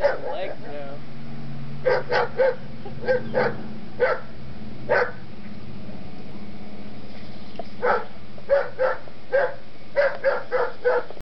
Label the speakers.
Speaker 1: your legs now.